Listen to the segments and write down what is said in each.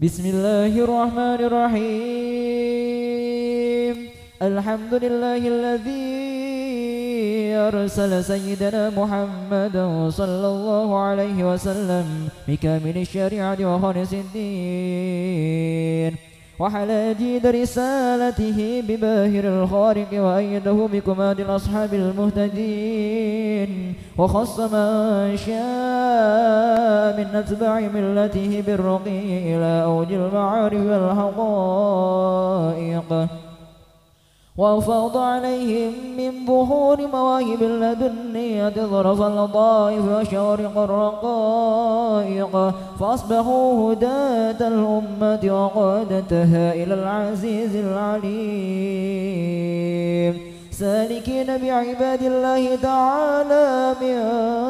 بسم الله الرحمن الرحيم. الحمد لله الذي أرسل سيدنا محمدا صلى الله عليه وسلم بكامل الشريعة وخالص الدين. وحلى جيد رسالته بباهر الخارق وأيده بكماد الأصحاب المهتدين وخص من شاء من أتباع ملته بالرقي إلى أوج المعارف والحقائق. وأفاض عليهم من بحور مواهب اللدنية ظرف اللطائف وشوارق الرقائق. فأصبحوا هداة الأمة وقادتها إلى العزيز العليم. سالكين بعباد الله تعالى من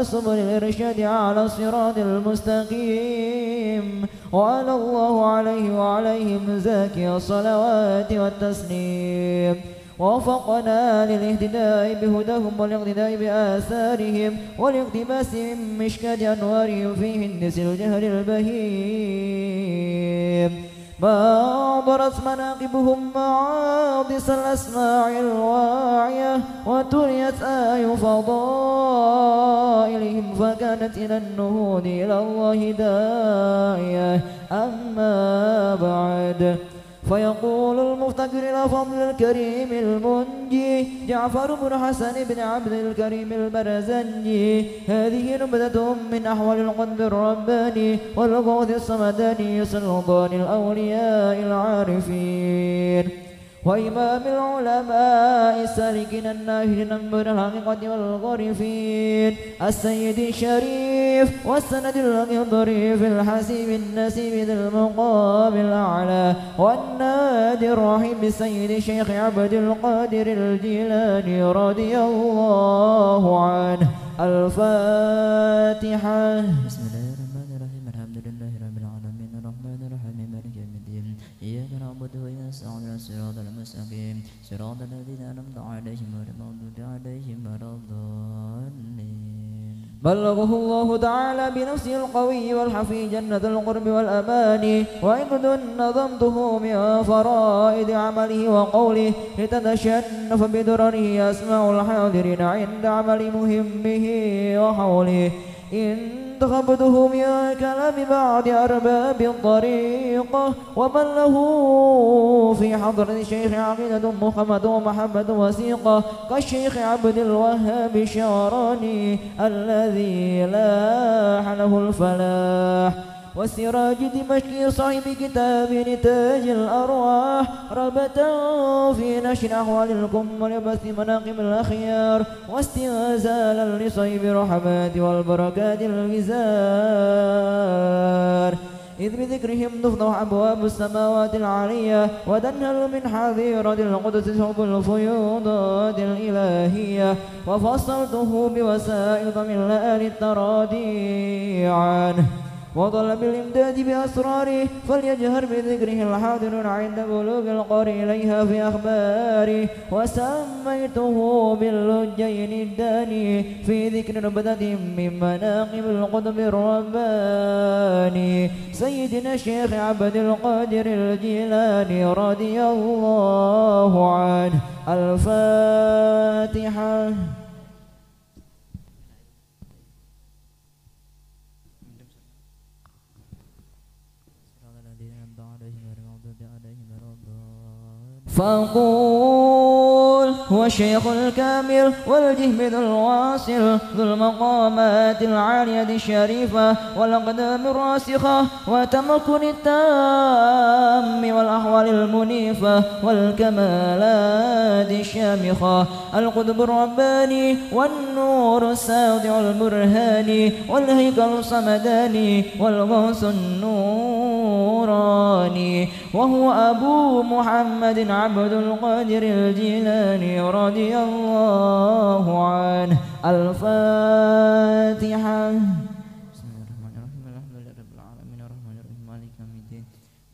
سبل الإرشاد على الصراط المستقيم. وعلى الله عليه وعليهم زاكي الصلوات والتسليم. ووفقنا للاهتداء بهداهم والاقتداء بآثارهم والاقتباس من مشكاة أنوارهم في هندس الجهل البهيم. ما عبرت مناقبهم معاضس الأسماع الواعية وتريت آي فضائلهم فكانت إلى النهوض إلى الله داعية. أما بعد فيقول المفتكر إلى فضل الكريم المنجي جعفر بن حسن بن عبد الكريم البرزنجي. هذه نبذة من أحوال القلب الرباني والغوث الصمداني سلطان الأولياء العارفين. وإمام العلماء السالكين الناهلين من الحقيقة والغرفين السيد الشريف والسند الظريف الحسيب النسيب ذي المقام الأعلى والنادي الرحيم السيد الشيخ عبد القادر الجيلاني رضي الله عنه. الفاتحة. بسم الله الرحمن الرحيم الحمد لله رب العالمين الرحمن الرحيم مالك يوم الدين إياك نعبد وإياك نستعين الصراط المستقيم صراط الذين أنعمت عليهم غير المغضوب عليهم ولا الضالين. بلغه الله تعالى بنفسه القوي والحفي جنة القرب والأمان. وإن نظمته من فرائد عمله وقوله لتتشنف بدرره أسماء الحاضرين عند عمل مهمه وحوله. إن تخبته من كلام بعد أرباب الطريقة ومن له في حضرة الشيخ عقيدة محمد ومحبة وثيقة كالشيخ عبد الوهاب الشعراني الذي لاح له الفلاح. وسراج دمشق صاحب كتاب نتاج الأرواح رغبة في نشر أحوال الكم ولبث مناقب الأخيار واستغزالا لصيب رحمات والبركات الغزار إذ بذكرهم تفتح أبواب السماوات العالية وتنهل من حظيرة القدس حب الفيوضات الإلهية. وفصلته بوسائط من لآل التراضي عنه وطلب الإمداد بأسراره فليجهر بذكره الحاضرون عند بلوغ القارئ إليها في أخباره. وسميته باللجين الداني في ذكر نبذة من مناقب القطب الرباني. سيدنا الشيخ عبد القادر الجيلاني رضي الله عنه. الفاتحة. فقول هو الشيخ الكامل والجهبذ الواصل ذو المقامات العالية الشريفة والأقدام الراسخة وتمكن التام والأحوال المنيفة والكمالات الشامخة. القطب الرباني والنور الساطع البرهاني والهيكل الصمداني والغوث النوراني. وهو أبو محمد عبد القادر الجيلاني. رضي الله عنه. الفاتحة.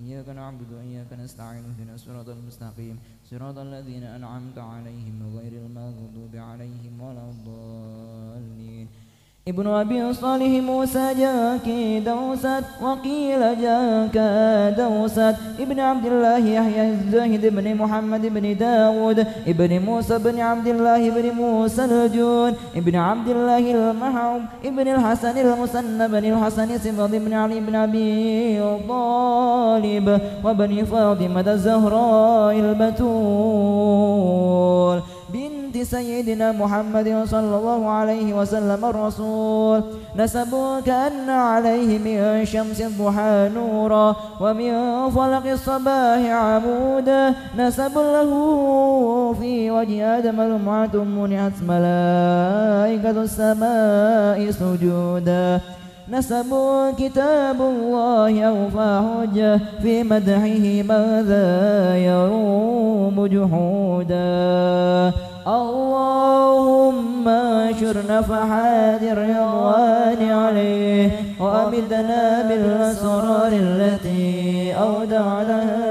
إياك نعبد وإياك نستعين اهدنا الصراط المستقيم. صراط الذين أنعمت عليهم غير المغضوب عليهم ولا الضالين. ابن أبي صالح موسى جاكي دوست وقيل جاك دوست ابن عبد الله يحيى الزاهد بن محمد بن داود ابن موسى بن عبد الله بن موسى الجون ابن عبد الله المحعوب ابن الحسن المسنى بن الحسن سمض بن علي بن أبي طالب وبن فاطمة الزهراء البتول. سيدنا محمد صلى الله عليه وسلم الرسول. نسب كأن عليه من شمس الضحى نورا ومن فلق الصباح عمودا. نسب له في وجه آدم لمعة منعت ملائكة السماء سجودا. نسب كتاب الله أوفى حجة في مدحه ماذا يروم جحودا. اللهم انشر نفحات الرضوان عليه وأمدنا بالأسرار التي أودع لها